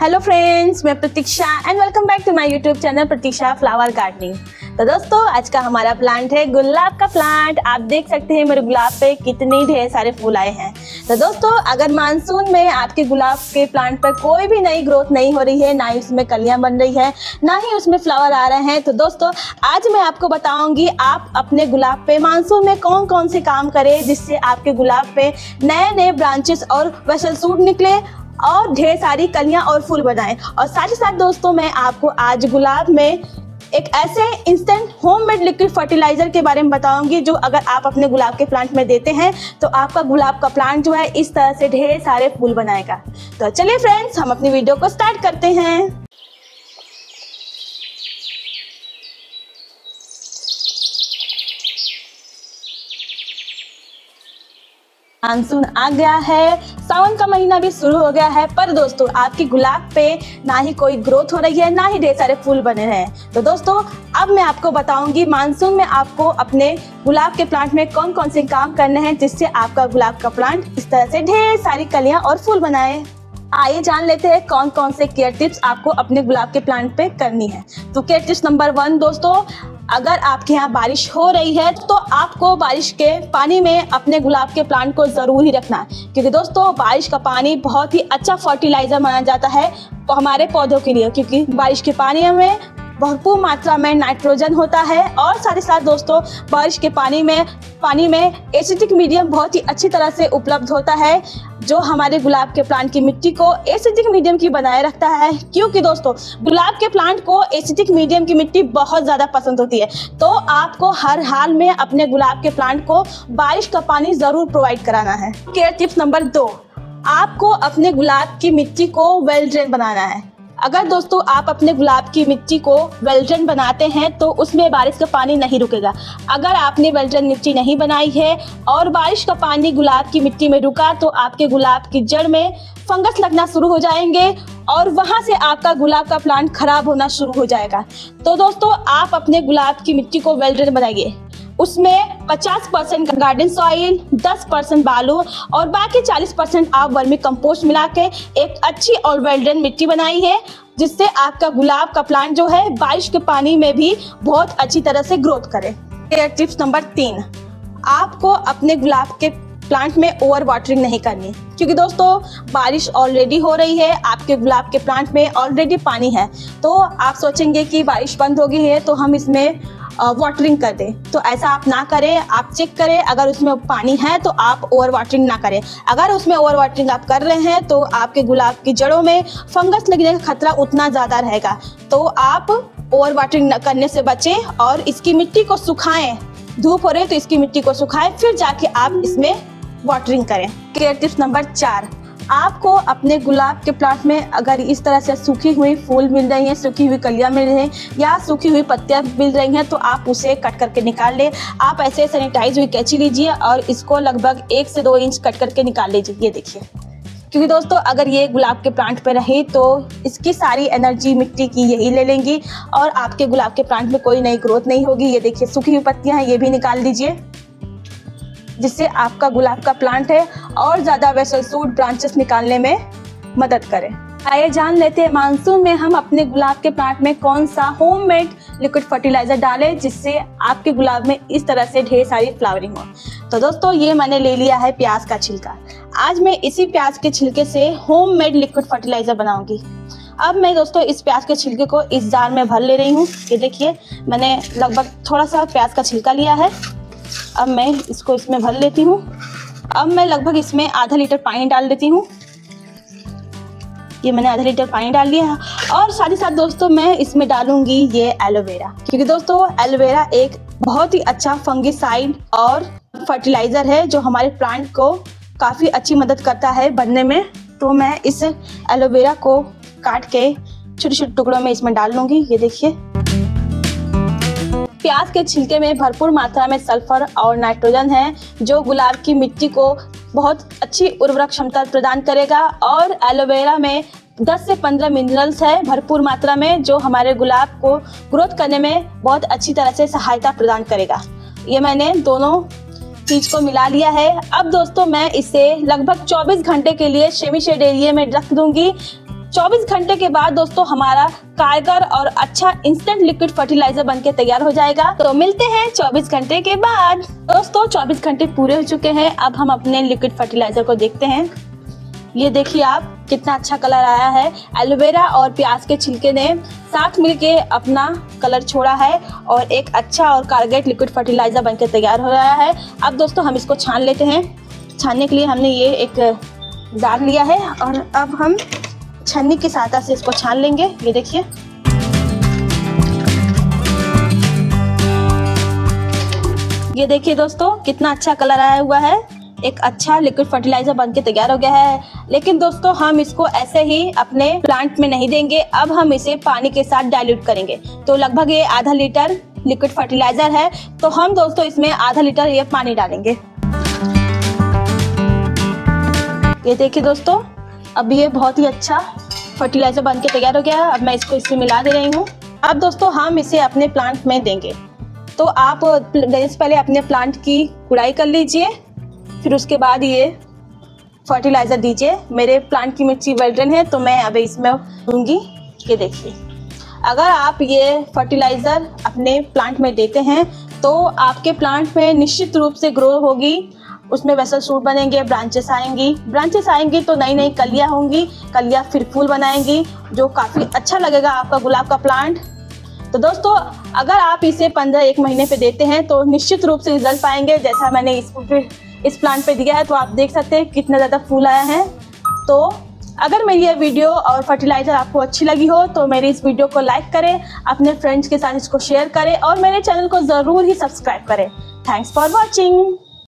Hello friends मैं Pratiksha and welcome back to my YouTube channel Pratiksha flower gardening तो दोस्तों, आज का हमारा प्लांट है गुलाब का प्लांट आप देख सकते हैं मेरे गुलाब पे कितने ढेर सारे फूल आए हैं। तो दोस्तों, अगर मानसून में आपके गुलाब के प्लांट पर कोई भी नई ग्रोथ नहीं हो रही है, ना ही उसमें कलियाँ बन रही है, ना ही उसमें फ्लावर आ रहे हैं तो दोस्तों, आज मैं आपको बताऊँगी आप अपने गुलाब पे मानसून में कौन कौन से काम करें जिससे आपके गुलाब पे नए नए ब्रांचेस और वेसल सूट निकले और ढेर सारी कलियाँ और फूल बनाएँ। और साथ ही साथ दोस्तों, मैं आपको आज गुलाब में एक ऐसे इंस्टेंट होममेड लिक्विड फर्टिलाइज़र के बारे में बताऊँगी, जो अगर आप अपने गुलाब के प्लांट में देते हैं तो आपका गुलाब का प्लांट जो है, इस तरह से ढेर सारे फूल बनाएगा। तो चलिए फ्रेंड्स हम अपनी वीडियो को स्टार्ट करते हैं। मानसून आ गया है सावन का महीना भी शुरू हो गया है, पर दोस्तों, आपकी गुलाब पे ना ही कोई ग्रोथ हो रही है, ना ही ढेर सारे फूल बने हैं। तो दोस्तों, अब मैं आपको बताऊँगी मानसून में आपको अपने गुलाब के प्लांट में कौन कौन से काम करने हैं, जिससे आपका गुलाब का प्लांट इस तरह से ढेर सारी कलियाँ और फूल बनाए। आइए जान लेते हैं कौन कौन से केयर टिप्स आपको अपने गुलाब के प्लांट पे करनी है। तो केयर टिप्स नंबर वन दोस्तों अगर आपके यहाँ बारिश हो रही है तो आपको बारिश के पानी में अपने गुलाब के प्लांट को ज़रूर ही रखना है। क्योंकि दोस्तों, बारिश का पानी बहुत ही अच्छा फर्टिलाइज़र माना जाता है हमारे पौधों के लिए, क्योंकि बारिश के पानी में भरपूर मात्रा में नाइट्रोजन होता है और साथ ही साथ दोस्तों, बारिश के पानी में पानी में एसिडिक मीडियम बहुत ही अच्छी तरह से उपलब्ध होता है, जो हमारे गुलाब के प्लांट की मिट्टी को एसिडिक मीडियम की बनाए रखता है। क्योंकि दोस्तों, गुलाब के प्लांट को एसिडिक मीडियम की मिट्टी बहुत ज़्यादा पसंद होती है। तो आपको हर हाल में अपने गुलाब के प्लांट को बारिश का पानी ज़रूर प्रोवाइड कराना है। केयर टिप्स नंबर दो, आपको अपने गुलाब की मिट्टी को वेल ड्रेन बनाना है। अगर दोस्तों आप अपने गुलाब की मिट्टी को वेल्ड्रन बनाते हैं तो उसमें बारिश का पानी नहीं रुकेगा। अगर आपने वेल्ड्रन मिट्टी नहीं बनाई है और बारिश का पानी गुलाब की मिट्टी में रुका तो आपके गुलाब की जड़ में फंगस लगना शुरू हो जाएँगे और वहाँ से आपका गुलाब का प्लांट खराब होना शुरू हो जाएगा। तो दोस्तों, आप अपने गुलाब की मिट्टी को वेल्ड्रन बनाइए। उसमें 50 परसेंट गार्डन सॉइल 10 परसेंट बालू और बाकी 40 परसेंट आप वर्मी कंपोस्ट मिला के एक अच्छी और वेल्डन मिट्टी बनाई है, जिससे आपका गुलाब का प्लांट जो है बारिश के पानी में भी बहुत अच्छी तरह से ग्रोथ करे। टिप्स नंबर तीन। आपको अपने गुलाब के प्लांट में ओवर वाटरिंग नहीं करनी। क्योंकि दोस्तों, बारिश ऑलरेडी हो रही है, आपके गुलाब के प्लांट में ऑलरेडी पानी है। तो आप सोचेंगे कि बारिश बंद हो गई है तो हम इसमें वाटरिंग कर दें। तो ऐसा आप ना करें, आप चेक करें, अगर उसमें पानी है तो आप ओवर वाटरिंग ना करें। अगर उसमें ओवर वाटरिंग आप कर रहे हैं तो आपके गुलाब की जड़ों में फंगस लगने का खतरा उतना ज़्यादा रहेगा। तो आप ओवर वाटरिंग करने से बचें और इसकी मिट्टी को सुखाएँ। धूप हो रही है तो इसकी मिट्टी को सुखाएँ, फिर जाके आप इसमें वाटरिंग करें। केयर टिप्स नंबर चार। आपको अपने गुलाब के प्लांट में अगर इस तरह से सूखी हुई फूल मिल रही हैं, सूखी हुई कलियाँ मिल रही हैं, या सूखी हुई पत्तियाँ मिल रही हैं तो आप उसे कट करके निकाल लें। आप ऐसे सैनिटाइज हुई कैची लीजिए और इसको लगभग एक से दो इंच कट करके निकाल लीजिए। ये देखिए। क्योंकि दोस्तों, अगर ये गुलाब के प्लांट पे रहे तो इसकी सारी एनर्जी मिट्टी की यही ले लेंगी और आपके गुलाब के प्लांट में कोई नई ग्रोथ नहीं होगी। ये देखिए, सूखी हुई पत्तियाँ हैं, ये भी निकाल दीजिए जिससे आपका गुलाब का प्लांट है और ज़्यादा वेसल सूट ब्रांचेस निकालने में मदद करें। आइए जान लेते हैं मानसून में हम अपने गुलाब के प्लांट में कौन सा होममेड लिक्विड फर्टिलाइज़र डालें, जिससे आपके गुलाब में इस तरह से ढेर सारी फ्लावरिंग हो। तो दोस्तों, ये मैंने ले लिया है प्याज का छिलका। आज मैं इसी प्याज के छिलके से होममेड लिक्विड फर्टिलाइज़र बनाऊँगी। अब मैं दोस्तों इस प्याज के छिलके को इस जार में भर ले रही हूँ। ये देखिए, मैंने लगभग थोड़ा सा प्याज का छिलका लिया है। अब मैं इसको इसमें भर लेती हूँ। अब मैं लगभग इसमें आधा लीटर पानी डाल देती हूँ। ये मैंने आधा लीटर पानी डाल लिया है और साथ ही साथ दोस्तों मैं इसमें डालूँगी ये एलोवेरा। क्योंकि दोस्तों एलोवेरा एक बहुत ही अच्छा फंगिसाइड और फर्टिलाइज़र है जो हमारे प्लांट को काफ़ी अच्छी मदद करता है बनने में। तो मैं इस एलोवेरा को काट के छोटे छोटे टुकड़ों में इसमें डाल लूँगी। ये देखिए। प्याज के छिलके में भरपूर मात्रा में सल्फ़र और नाइट्रोजन है, जो गुलाब की मिट्टी को बहुत अच्छी उर्वरक क्षमता प्रदान करेगा और एलोवेरा में 10 से 15 मिनरल्स है भरपूर मात्रा में, जो हमारे गुलाब को ग्रोथ करने में बहुत अच्छी तरह से सहायता प्रदान करेगा। ये मैंने दोनों चीज़ को मिला लिया है। अब दोस्तों, मैं इसे लगभग 24 घंटे के लिए शेमी शेड एरिया में रख दूँगी। 24 घंटे के बाद दोस्तों हमारा कारगर और अच्छा इंस्टेंट लिक्विड फर्टिलाइज़र बनके तैयार हो जाएगा। तो मिलते हैं 24 घंटे के बाद। दोस्तों 24 घंटे पूरे हो चुके हैं। अब हम अपने लिक्विड फर्टिलाइज़र को देखते हैं। ये देखिए आप, कितना अच्छा कलर आया है। एलोवेरा और प्याज के छिलके ने साथ मिलके अपना कलर छोड़ा है और एक अच्छा और कारगर लिक्विड फर्टिलाइज़र बनकर तैयार हो रहा है। अब दोस्तों हम इसको छान लेते हैं। छानने के लिए हमने ये एक दाग लिया है और अब हम छन्नी की सहायता से इसको छान लेंगे। ये देखिए। ये देखिए दोस्तों, कितना अच्छा कलर आया हुआ है। एक अच्छा लिक्विड फर्टिलाइज़र बन के तैयार हो गया है। लेकिन दोस्तों, हम इसको ऐसे ही अपने प्लांट में नहीं देंगे। अब हम इसे पानी के साथ डाइल्यूट करेंगे। तो लगभग ये आधा लीटर लिक्विड फर्टिलाइज़र है। तो हम दोस्तों, इसमें आधा लीटर ये पानी डालेंगे। ये देखिए दोस्तों अब ये बहुत ही अच्छा फर्टिलाइज़र बन के तैयार हो गया है। अब मैं इसको इससे मिला दे रही हूँ। अब दोस्तों, हम इसे अपने प्लांट में देंगे। तो आप देने से पहले अपने प्लांट की कुड़ाई कर लीजिए, फिर उसके बाद ये फर्टिलाइज़र दीजिए। मेरे प्लांट की मिर्ची वेल्डन है तो मैं अब इसमें दूँगी। ये देखिए, अगर आप ये फर्टिलाइज़र अपने प्लांट में देते हैं तो आपके प्लांट में निश्चित रूप से ग्रो होगी। उसमें वेसल सूट बनेंगे ब्रांचेस आएँगी। ब्रांचेस आएँगी तो नई नई कलियाँ होंगी, कलियाँ फिर फूल बनाएँगी, जो काफ़ी अच्छा लगेगा आपका गुलाब का प्लांट तो दोस्तों, अगर आप इसे पंद्रह एक महीने पे देते हैं तो निश्चित रूप से रिज़ल्ट पाएँगे। जैसा मैंने इस इस प्लांट पे दिया है तो आप देख सकते हैं कितना ज़्यादा फूल आया है। तो अगर मेरी ये वीडियो और फर्टिलाइज़र आपको अच्छी लगी हो तो मेरी इस वीडियो को लाइक करें, अपने फ्रेंड्स के साथ इसको शेयर करें, और मेरे चैनल को ज़रूर ही सब्सक्राइब करें। Thanks for watching